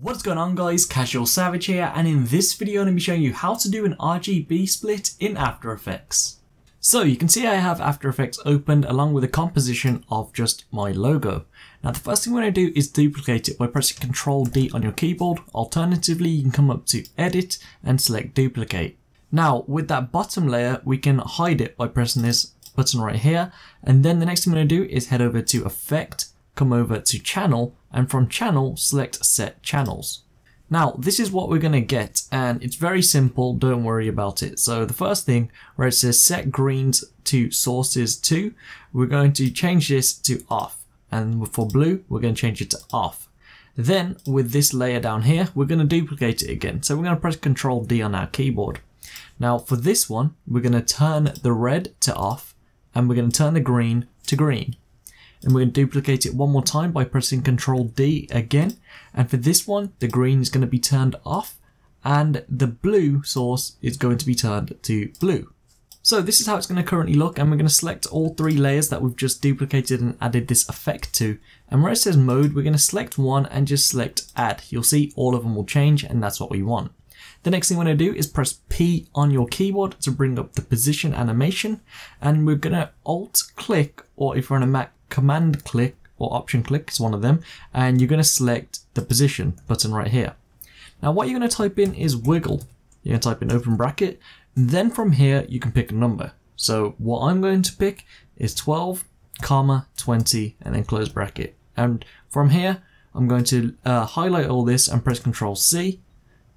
What's going on guys, Casual Savage here and in this video I'm going to be showing you how to do an RGB split in After Effects. So you can see I have After Effects opened along with a composition of just my logo. Now the first thing we're going to do is duplicate it by pressing Ctrl D on your keyboard, alternatively you can come up to Edit and select Duplicate. Now with that bottom layer we can hide it by pressing this button right here and then the next thing I'm going to do is head over to Effect, come over to Channel and from channel select set channels. Now this is what we're going to get and it's very simple don't worry about it. So the first thing where it says set greens to sources to we're going to change this to off and for blue we're going to change it to off. Then with this layer down here we're going to duplicate it again so we're going to press Ctrl D on our keyboard. Now for this one we're going to turn the red to off and we're going to turn the green to green and we're going to duplicate it one more time by pressing Ctrl D again and for this one the green is going to be turned off and the blue source is going to be turned to blue. So this is how it's going to currently look and we're going to select all three layers that we've just duplicated and added this effect to and where it says mode we're going to select one and just select add. You'll see all of them will change and that's what we want. The next thing we're going to do is press P on your keyboard to bring up the position animation and we're going to alt click or if you're on a Mac command click or option click is one of them and you're going to select the position button right here. Now what you're going to type in is wiggle. You're going to type in open bracket then from here you can pick a number. So what I'm going to pick is 12 comma 20 and then close bracket and from here I'm going to uh, highlight all this and press Ctrl C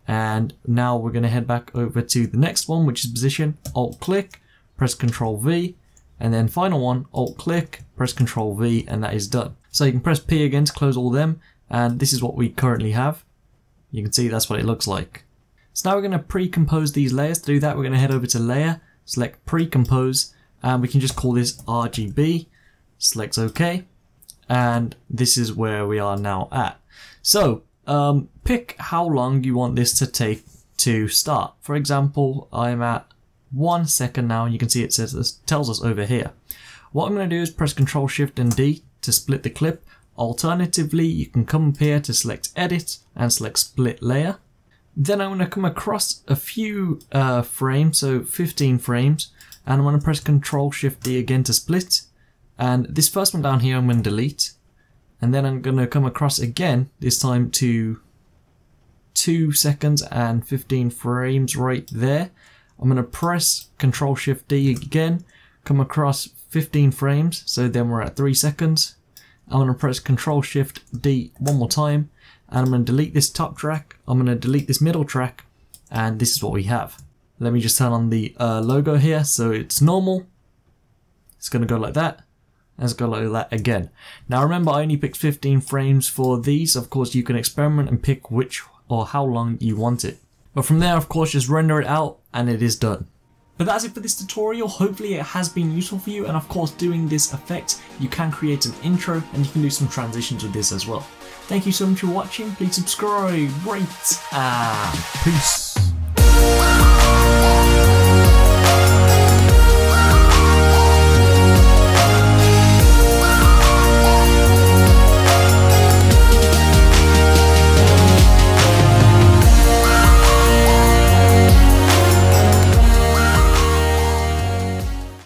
and now we're going to head back over to the next one which is position alt click press Ctrl V and then final one, Alt click, press Control V, and that is done. So you can press P again to close all of them, and this is what we currently have. You can see that's what it looks like. So now we're going to pre-compose these layers. To do that, we're going to head over to Layer, select Pre-compose, and we can just call this RGB, select OK, and this is where we are now at. So, um, pick how long you want this to take to start. For example, I'm at one second now and you can see it says this tells us over here. What I'm going to do is press Ctrl Shift and D to split the clip. Alternatively, you can come up here to select Edit and select Split Layer. Then I'm going to come across a few uh, frames, so 15 frames, and I'm going to press Ctrl Shift D again to split. And this first one down here I'm going to delete. And then I'm going to come across again, this time to 2 seconds and 15 frames right there. I'm going to press Control Shift D again, come across 15 frames, so then we're at 3 seconds. I'm going to press Control Shift D one more time, and I'm going to delete this top track, I'm going to delete this middle track, and this is what we have. Let me just turn on the uh, logo here, so it's normal. It's going to go like that. And it's going to go like that again. Now remember, I only picked 15 frames for these. Of course, you can experiment and pick which or how long you want it. But from there, of course, just render it out and it is done. But that's it for this tutorial, hopefully it has been useful for you and of course doing this effect you can create an intro and you can do some transitions with this as well. Thank you so much for watching, please subscribe, rate and peace.